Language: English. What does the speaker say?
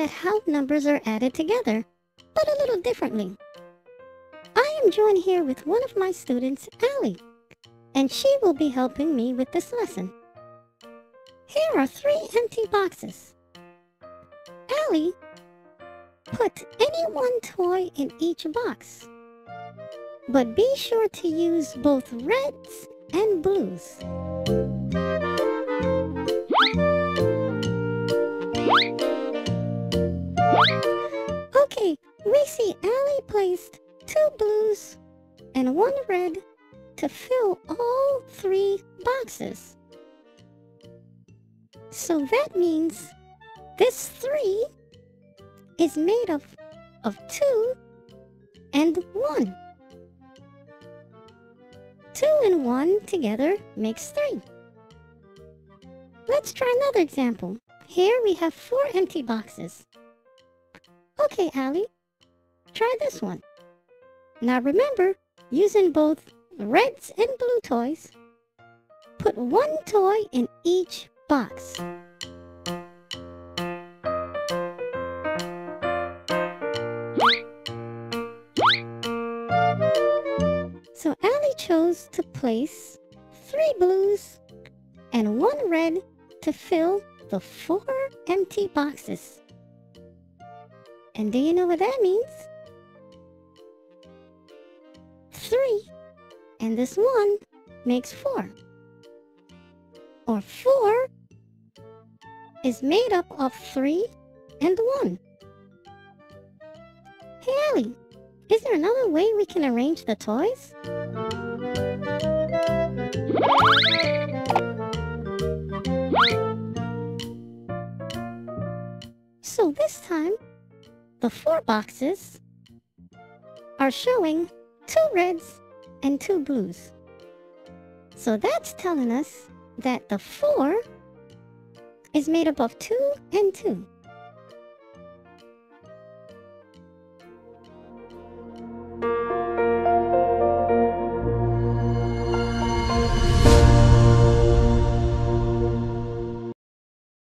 at how numbers are added together, but a little differently. I am joined here with one of my students, Allie, and she will be helping me with this lesson. Here are three empty boxes. Allie, put any one toy in each box. But be sure to use both reds and blues. Okay, we see Allie placed two blues and one red to fill all three boxes. So that means this three is made of, of two and one. Two and one together makes three. Let's try another example. Here we have four empty boxes. Okay, Allie, try this one. Now remember, using both reds and blue toys, put one toy in each box. So Allie chose to place three blues and one red to fill the four empty boxes. And do you know what that means? Three and this one makes four. Or four is made up of three and one. Hey Allie, is there another way we can arrange the toys? So this time, the four boxes are showing two reds and two blues. So that's telling us that the four is made up of two and two.